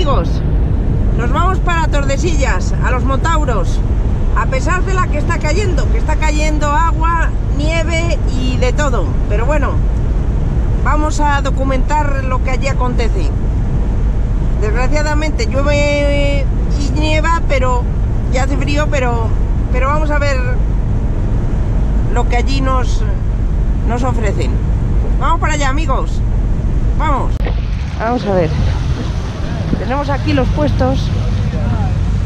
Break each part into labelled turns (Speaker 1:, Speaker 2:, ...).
Speaker 1: amigos, nos vamos para Tordesillas, a los Motauros, a pesar de la que está cayendo, que está cayendo agua, nieve y de todo. Pero bueno, vamos a documentar lo que allí acontece. Desgraciadamente llueve y nieva, pero ya hace frío, pero, pero vamos a ver lo que allí nos, nos ofrecen. Vamos para allá, amigos. Vamos. Vamos a ver. Tenemos aquí los puestos.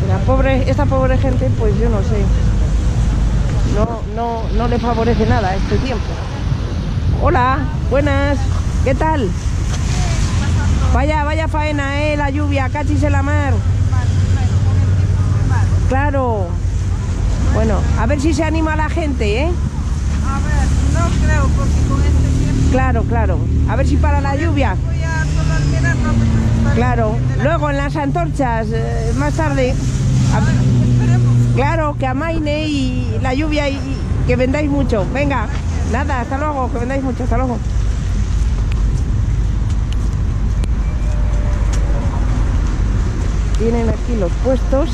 Speaker 1: La pobre, esta pobre gente, pues yo no sé. No, no, no le favorece nada este tiempo. Hola, buenas. ¿Qué tal? Vaya, vaya faena, eh, la lluvia, cachis en la mar. Claro. Bueno, a ver si se anima la gente, ¿eh?
Speaker 2: A ver, no creo, porque con este tiempo
Speaker 1: Claro, claro. A ver si para la lluvia.
Speaker 2: voy a
Speaker 1: Claro. Luego en las antorchas, eh, más tarde. Claro, que amaine y la lluvia y, y que vendáis mucho. Venga, nada, hasta luego, que vendáis mucho, hasta luego. Tienen aquí los puestos.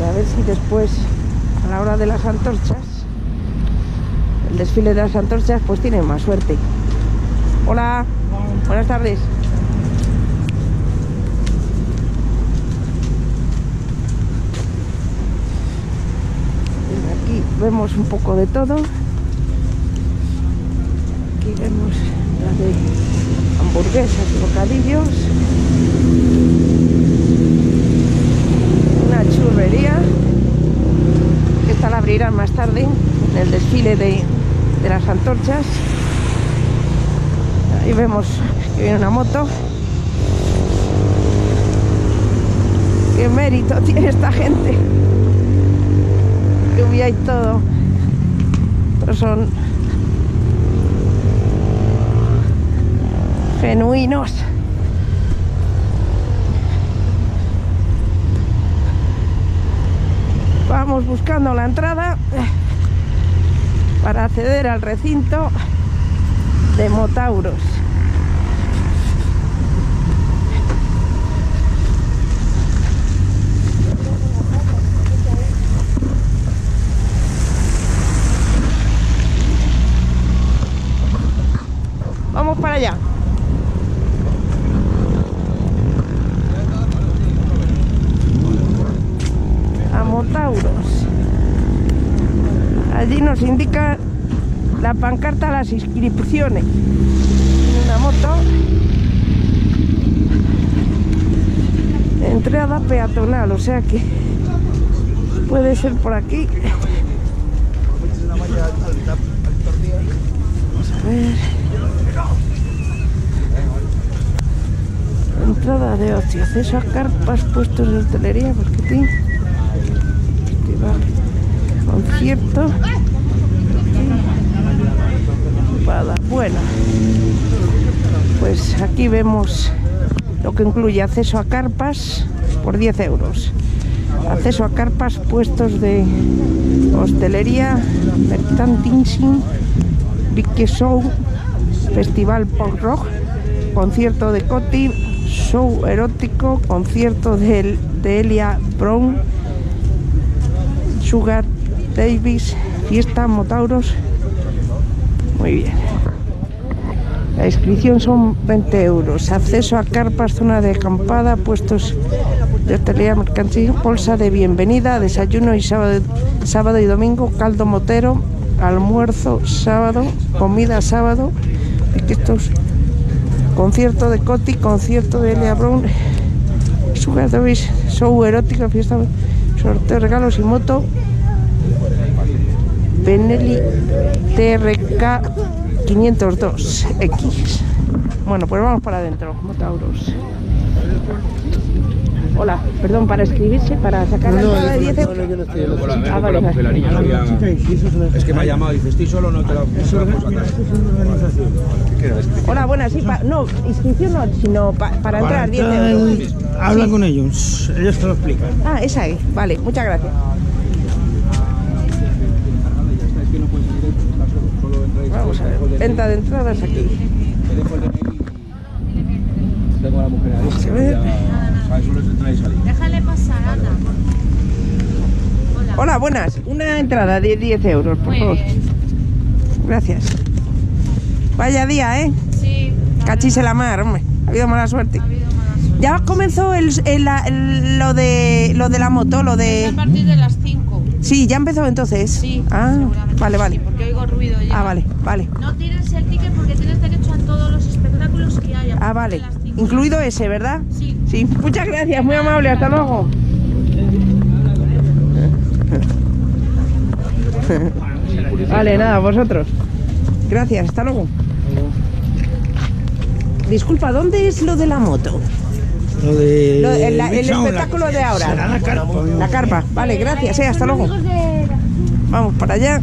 Speaker 1: Y a ver si después, a la hora de las antorchas, el desfile de las antorchas, pues tienen más suerte. Hola, buenas tardes. Aquí vemos un poco de todo. Aquí vemos la de hamburguesas bocadillos. Una churrería. Esta la abrirán más tarde en el desfile de, de las antorchas. Vemos que viene una moto. Qué mérito tiene esta gente lluvia y todo. Pero son genuinos. Vamos buscando la entrada para acceder al recinto de Motauros. Vamos para allá. A Motauros. Allí nos indica la pancarta las inscripciones. Una moto. Entrada peatonal, o sea que puede ser por aquí. De ocio, acceso a carpas, puestos de hostelería, marketing, festival, concierto. Bueno, pues aquí vemos lo que incluye acceso a carpas por 10 euros. Acceso a carpas, puestos de hostelería, merchandising, Big Show, Festival Punk Rock, concierto de Coti, show erótico, concierto de, Elia Brown, Sugar Davis, fiesta Motauros. Muy bien. La inscripción son 20 euros. Acceso a carpas, zona de acampada, puestos de hostelería, mercancía, bolsa de bienvenida, desayuno y sábado, sábado y domingo, caldo motero, almuerzo sábado, comida sábado, estos concierto de Coti, concierto de Elia Brown, Sugar Davis, show erótico, fiesta, sorteo regalos y moto, Benelli TRK 502X. Bueno, pues vamos para adentro, Motauros. Hola, perdón, para escribirse, para sacar la entrada de 10 euros.
Speaker 3: Hola, vengo
Speaker 1: Ah, vale,
Speaker 3: la no había- Es que me ha llamado y dice, estoy solo, no te la no te la puedo sacar.
Speaker 1: Hola, buenas, sí, pa- no, inscripción no, sino pa- para entrar 10
Speaker 4: entrar
Speaker 1: euros.
Speaker 4: Habla con ellos, ellos te lo explican.
Speaker 1: Ah, esa es, vale, muchas gracias. Vamos a ver, venta de entradas aquí.
Speaker 3: tengo a la mujer ahí.
Speaker 1: Se ve-
Speaker 3: Ya, ¿sabes? Solo es entrar y salir.
Speaker 2: Déjale pasar, Ana. Hola.
Speaker 1: Buenas. Una entrada de 10 euros, por
Speaker 2: Muy
Speaker 1: favor.
Speaker 2: bien.
Speaker 1: Gracias. Vaya día, ¿eh?
Speaker 2: Sí.
Speaker 1: Cachis en la mar, hombre. Ha habido mala suerte.
Speaker 2: Ha habido mala suerte.
Speaker 1: Ya comenzó el, el- lo, de, lo de la moto, lo
Speaker 2: Es a
Speaker 1: de...
Speaker 2: partir de las 5.
Speaker 1: Sí, ya empezó entonces.
Speaker 2: Sí,
Speaker 1: Ah, vale,
Speaker 2: sí,
Speaker 1: vale.
Speaker 2: porque oigo ruido ya.
Speaker 1: Ah, vale, vale.
Speaker 2: No tires el ticket porque tienes derecho a todos los espectáculos que haya.
Speaker 1: Ah, vale.
Speaker 2: De.
Speaker 1: Incluido ese, ¿verdad?
Speaker 2: Sí.
Speaker 1: Sí. Muchas gracias, muy amable. Hasta luego. Vale, nada, vosotros. Gracias, hasta luego. Disculpa, ¿dónde es lo de la moto?
Speaker 4: Lo de.
Speaker 1: Lo- el, la- espectáculo de ahora.
Speaker 4: será la carpa.
Speaker 1: La carpa. Vale, gracias, eh, hasta luego. Vamos para allá.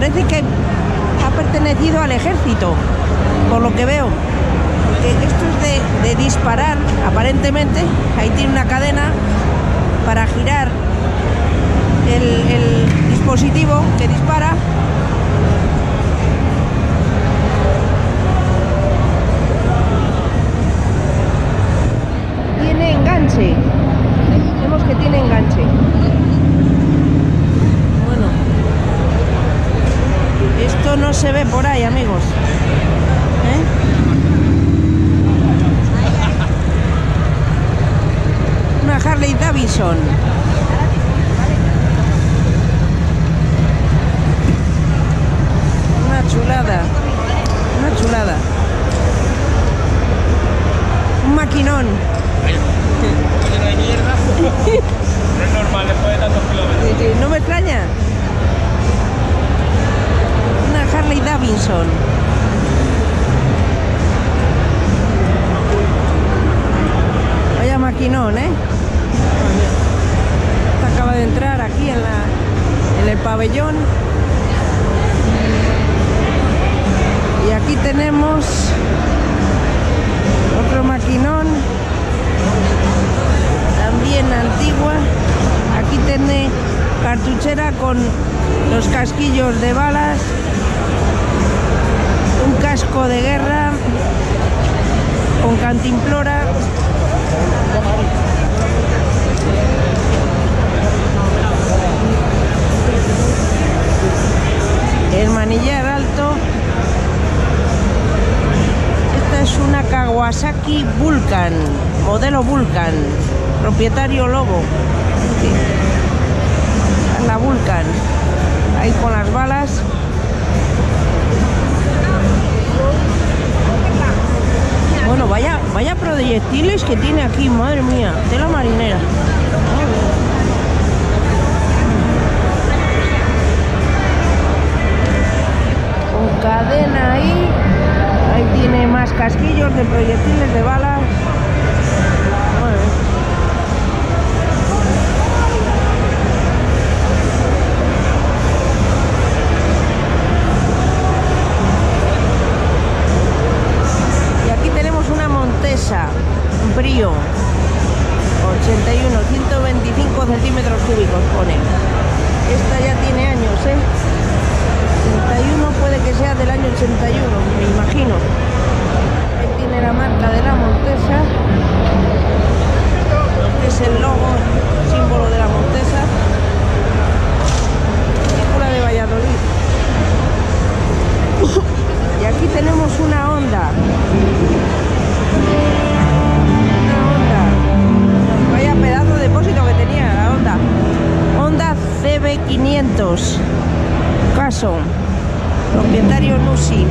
Speaker 1: Parece que ha pertenecido al ejército, por lo que veo. Porque esto es de, disparar, aparentemente. Ahí tiene una cadena para girar el dispositivo que dispara. Tiene enganche. Vemos que tiene enganche. Bueno. Esto no se ve por ahí, amigos. ¿Eh? Una Harley Davidson. con los casquillos de balas, un casco de guerra con cantimplora. El manillar alto. Esta es una Kawasaki Vulcan, modelo Vulcan, propietario Lobo. La Vulcan, ahí con las balas. Bueno, vaya, vaya proyectiles que tiene aquí, madre mía, de la marinera. Con cadena ahí. Ahí tiene más casquillos de proyectiles de balas. Caso. Propietario Nusi.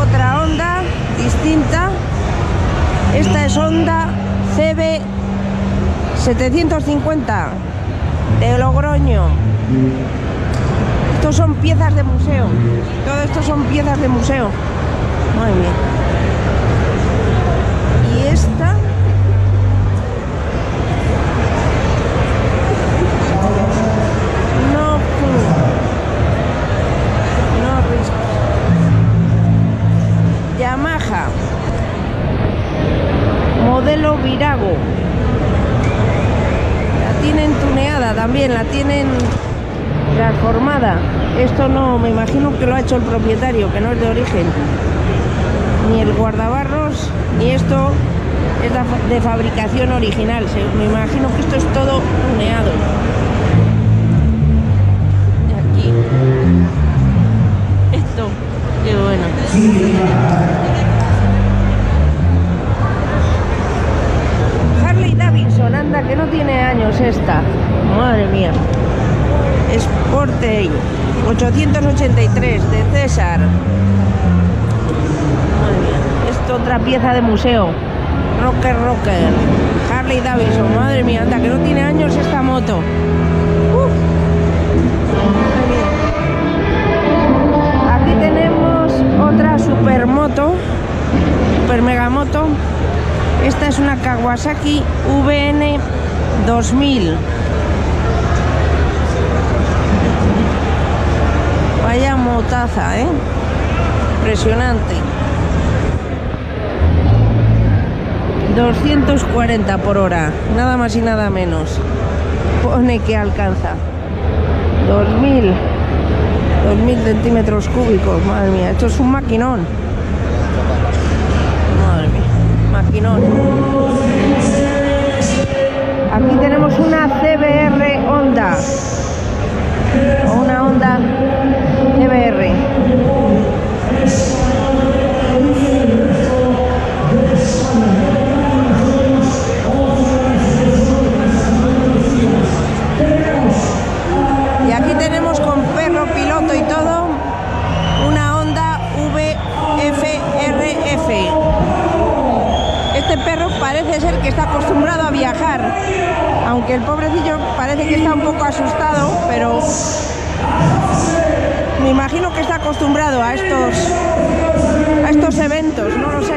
Speaker 1: Otra Honda distinta. Esta es Honda CB 750 de Logroño. Estos son piezas de museo. Todo esto son piezas de museo. También, la tienen transformada. Esto no, me imagino que lo ha hecho el propietario, que no es de origen. Ni el guardabarros, ni esto es de fa- de fabricación original. Me imagino que esto es todo tuneado. Aquí. Esto, qué bueno. Harley Davidson, anda, que no tiene años esta. Madre mía. Sportage 883 de César. Madre otra pieza de museo. Rocker Rocker. Harley Davidson. Madre mía, anda, que no tiene años esta moto. Aquí tenemos otra supermoto. Super megamoto. Esta es una Kawasaki VN 2000. Vaya motaza, ¿eh? Impresionante. 240 por hora, nada más y nada menos. Pone que alcanza. 2000. 2000 centímetros cúbicos, madre mía. Esto es un maquinón. Madre mía, Aquí tenemos una CBR Honda. O una Honda imagino que está acostumbrado a estos a estos eventos, no lo sé.